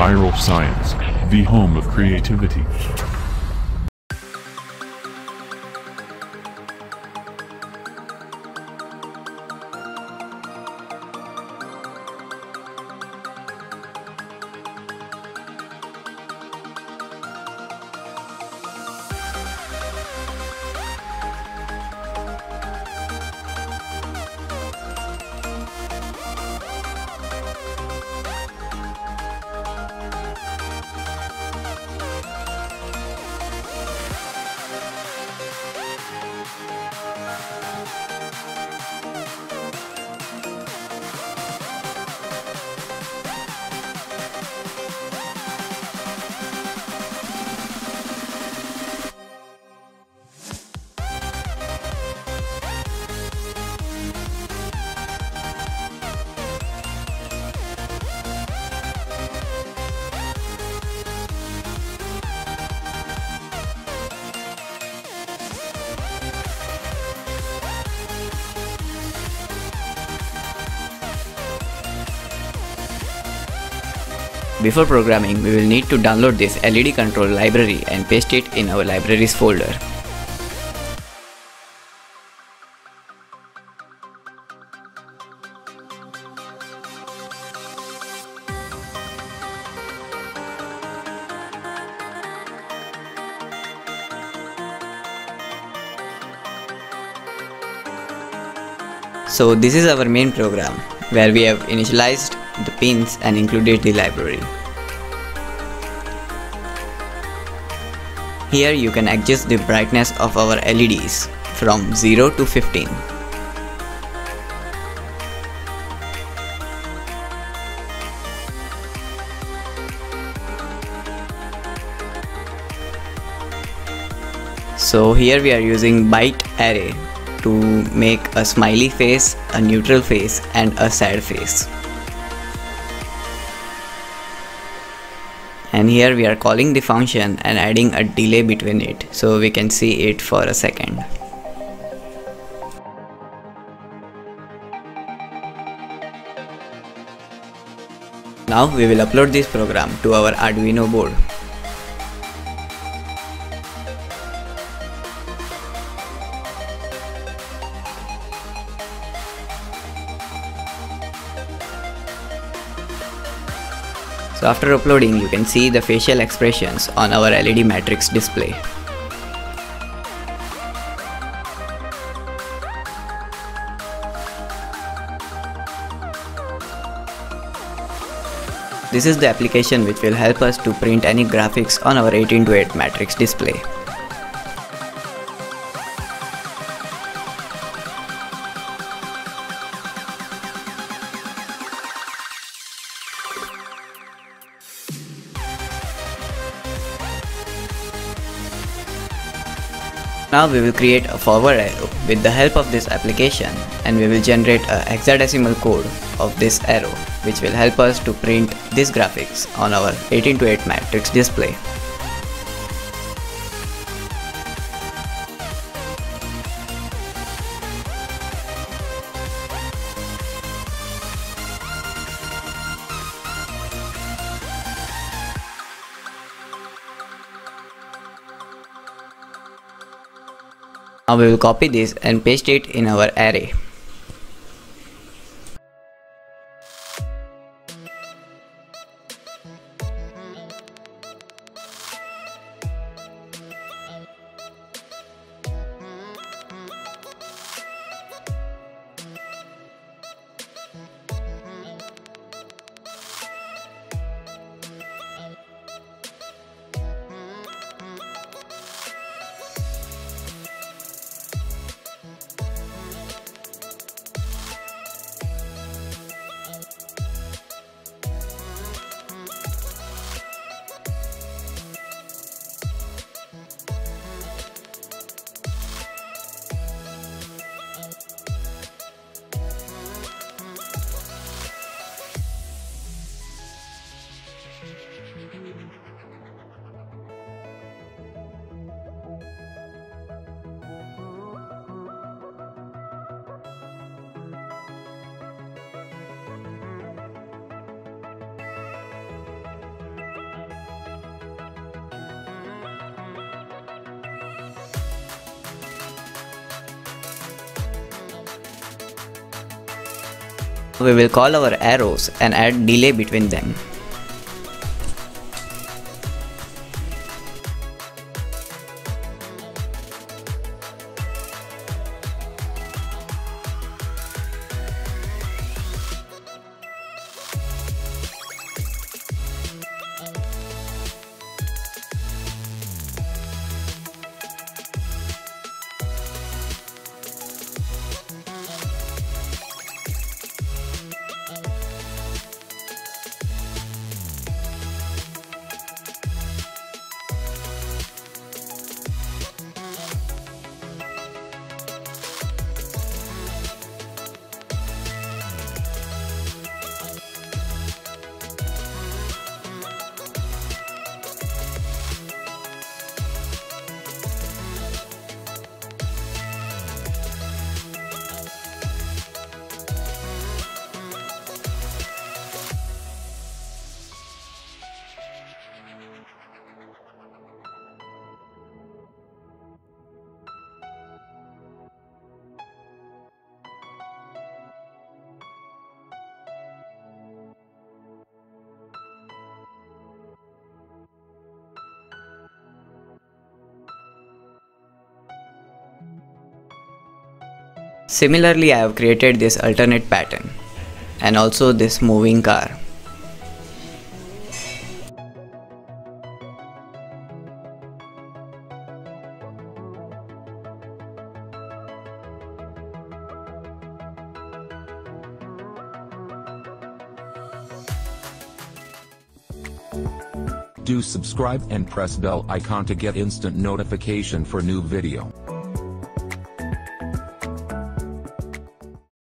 Viral Science, the home of creativity. Before programming, we will need to download this LED control library and paste it in our libraries folder. So this is our main program where we have initialized the pins and included the library. Here you can adjust the brightness of our LEDs from 0 to 15. So here we are using byte array to make a smiley face, a neutral face and a sad face. And here we are calling the function and adding a delay between it so we can see it for a second. Now we will upload this program to our Arduino board. So after uploading you can see the facial expressions on our LED matrix display. This is the application which will help us to print any graphics on our 18 to 8 matrix display. Now we will create a forward arrow with the help of this application and we will generate a hexadecimal code of this arrow which will help us to print these graphics on our 18 to 8 matrix display. Now we will copy this and paste it in our array. We will call our arrows and add delay between them. Similarly, I have created this alternate pattern and also this moving car. Do subscribe and press bell icon to get instant notification for new video.